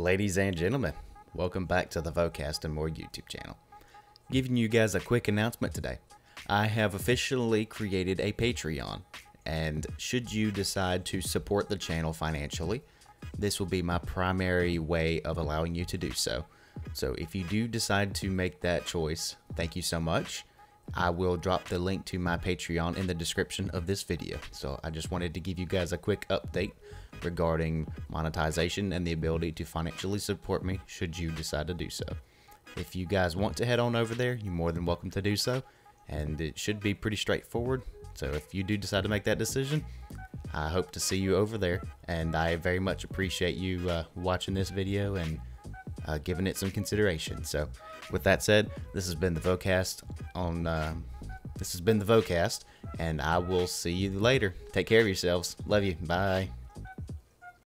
Ladies and gentlemen, welcome back to the Vocast and More YouTube channel. Giving you guys a quick announcement today. I have officially created a Patreon, and should you decide to support the channel financially, this will be my primary way of allowing you to do so. So if you do decide to make that choice, thank you so much. I will drop the link to my Patreon in the description of this video. So I just wanted to give you guys a quick update regarding monetization and the ability to financially support me should you decide to do so. If you guys want to head on over there, you're more than welcome to do so. And it should be pretty straightforward. So if you do decide to make that decision, I hope to see you over there. And I very much appreciate you uh, watching this video and uh, giving it some consideration. So, with that said, this has been the Vocast on. Uh, this has been the Vocast, and I will see you later. Take care of yourselves. Love you. Bye.